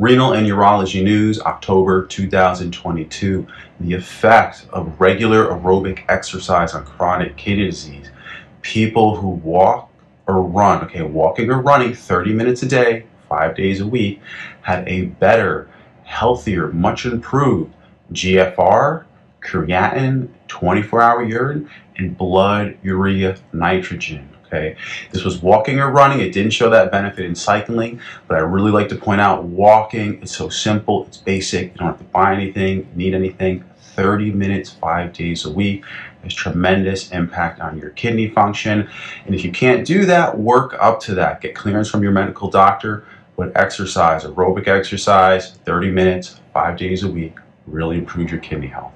Renal and Urology News, October 2022. The effect of regular aerobic exercise on chronic kidney disease. People who walk or run, okay, walking or running 30 minutes a day, five days a week, had a better, healthier, much improved GFR, creatinine, 24 hour urine, and blood urea nitrogen. Okay, this was walking or running. It didn't show that benefit in cycling, but I really like to point out walking. It's so simple, it's basic. You don't have to buy anything, need anything. 30 minutes, five days a week. There's tremendous impact on your kidney function. And if you can't do that, work up to that. Get clearance from your medical doctor, but exercise, aerobic exercise, 30 minutes, five days a week, really improves your kidney health.